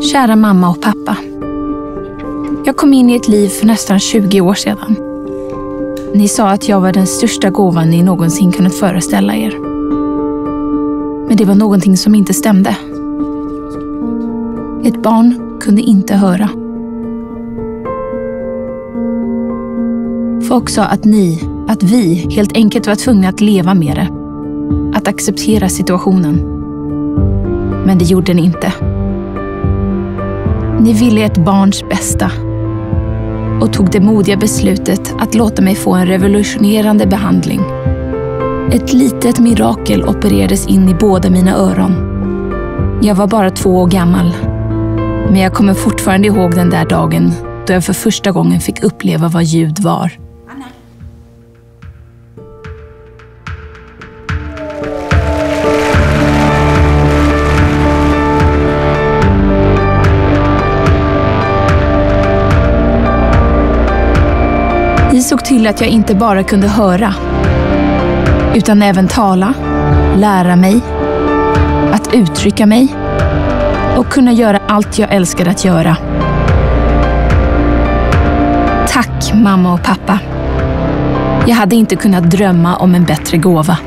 Kära mamma och pappa. Jag kom in i ett liv för nästan 20 år sedan. Ni sa att jag var den största gåvan ni någonsin kunnat föreställa er. Men det var någonting som inte stämde. Ett barn kunde inte höra. Folk sa att ni, att vi, helt enkelt var tvungna att leva med det. Att acceptera situationen. Men det gjorde ni inte. Ni ville ett barns bästa och tog det modiga beslutet att låta mig få en revolutionerande behandling. Ett litet mirakel opererades in i båda mina öron. Jag var bara två år gammal, men jag kommer fortfarande ihåg den där dagen då jag för första gången fick uppleva vad ljud var. Vi såg till att jag inte bara kunde höra, utan även tala, lära mig, att uttrycka mig och kunna göra allt jag älskade att göra. Tack mamma och pappa. Jag hade inte kunnat drömma om en bättre gåva.